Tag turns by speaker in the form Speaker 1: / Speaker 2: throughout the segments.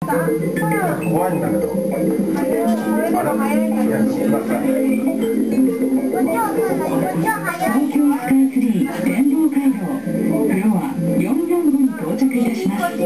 Speaker 1: 怖いんだけど。あれ早いんだけど。
Speaker 2: 東京スカイツリー展望回廊フロア445に到着いたします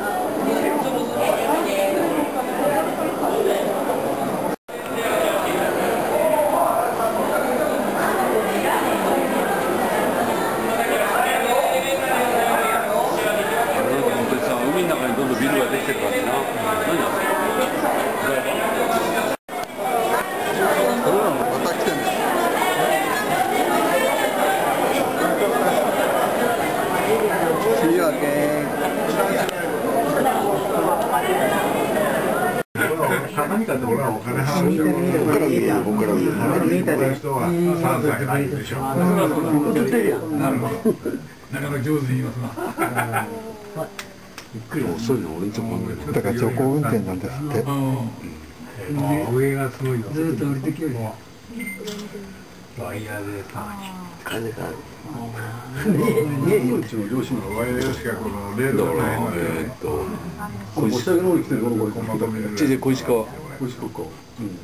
Speaker 3: なんか本当にさ海の中にどんどんビルができてるからな何や
Speaker 1: 俺らもまた来てんだよ。See you again.
Speaker 4: 何かって俺はお金払うし
Speaker 1: 僕から見るよ、僕ら見るよ。
Speaker 4: 見た人は3歳ないでしょなるほどなかなか上手に言いますな
Speaker 3: そういの俺んとこん
Speaker 1: だから徐行運転なんですって。
Speaker 4: 上がすごいよずっと降りてきよワイヤーでさ
Speaker 3: 金がある
Speaker 4: うちの両親のワイヤーしかこのレールがないので
Speaker 3: えっと小石川
Speaker 4: 小石川かこ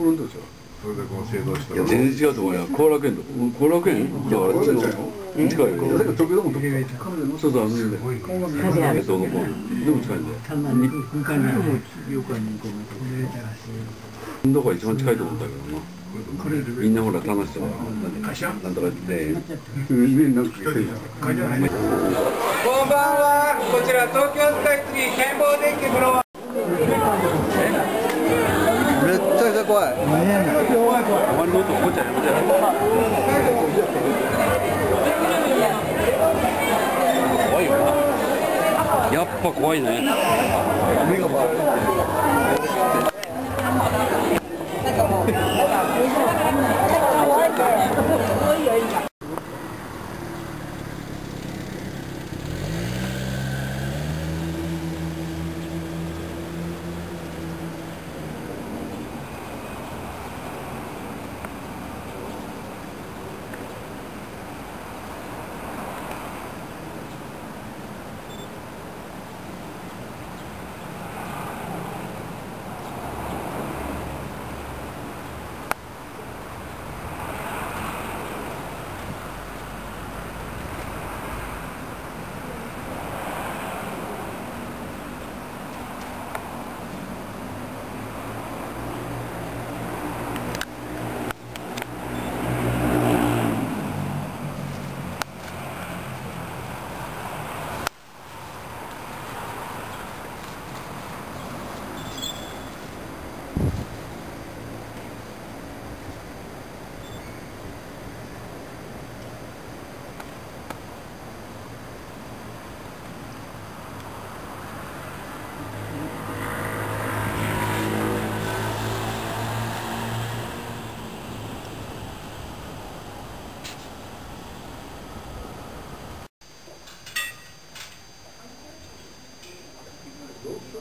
Speaker 4: れどうしようそれでこう制度して
Speaker 3: いや全然違うと思うよ。後楽園だ後楽園？だからあっちの近いよ。
Speaker 4: だけど時々も時々
Speaker 3: そうそうあのね。えっとの方でも近いんだよどこが一番近いと思うんだけどなみんなほら楽しそうなんとかって
Speaker 4: みんな来てる
Speaker 5: こんばんは。こちら東京スカイツリー展望デッキフロア。
Speaker 1: い。
Speaker 3: 怖いよな。やっぱ怖いね。
Speaker 1: 目が。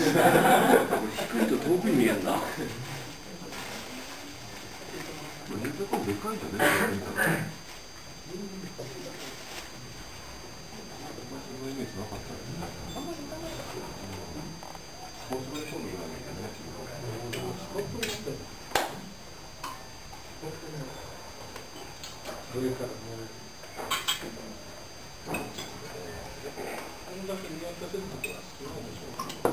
Speaker 6: 低いと遠くに見えるな。でかいんだね。水で好きしか見てるね。キレキレになるからね。下の方は綺麗だ